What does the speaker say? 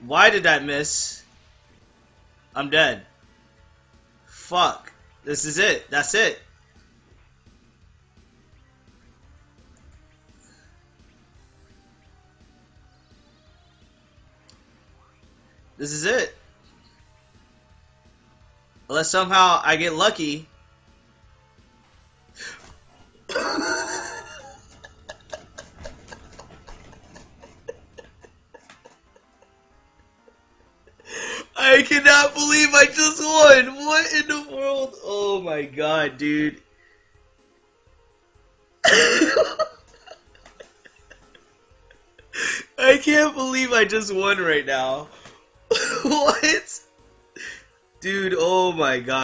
Why did that miss? I'm dead. Fuck. This is it. That's it. This is it. Unless somehow I get lucky. I cannot believe I just won. What in the world? Oh my god, dude. I can't believe I just won right now. what? Dude, oh my god.